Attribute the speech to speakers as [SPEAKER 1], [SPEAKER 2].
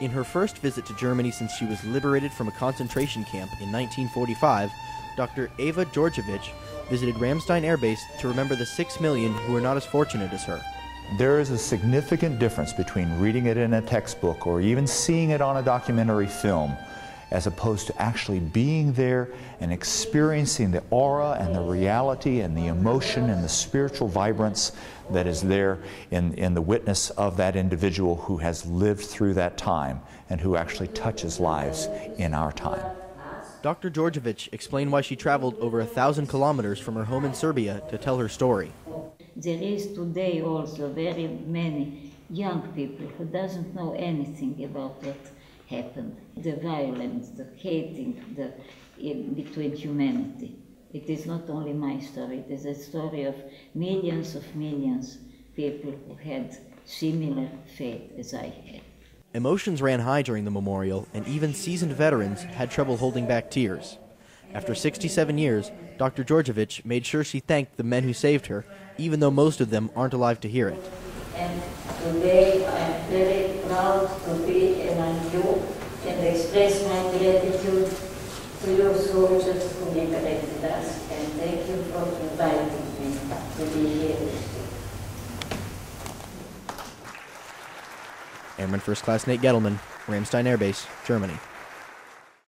[SPEAKER 1] In her first visit to Germany since she was liberated from a concentration camp in 1945, Dr. Eva Djordjevic visited Ramstein Air Base to remember the six million who were not as fortunate as her.
[SPEAKER 2] There is a significant difference between reading it in a textbook or even seeing it on a documentary film as opposed to actually being there and experiencing the aura and the reality and the emotion and the spiritual vibrance that is there in, in the witness of that individual who has lived through that time and who actually touches lives in our time.
[SPEAKER 1] Dr. Djordjevic explained why she traveled over a thousand kilometers from her home in Serbia to tell her story.
[SPEAKER 3] There is today also very many young people who doesn't know anything about what happened. The violence, the hating the, in between humanity. It is not only my story, it is a story of millions of millions people who had similar fate as I had.
[SPEAKER 1] Emotions ran high during the memorial, and even seasoned veterans had trouble holding back tears. After 67 years, Dr. Djordjevic made sure she thanked the men who saved her, even though most of them aren't alive to hear it.
[SPEAKER 3] And today I'm very proud to be among you and express my gratitude to your soldiers who liberated us. And thank you for inviting me to be here.
[SPEAKER 1] Airman First Class Nate Gettleman, Ramstein Air Base, Germany.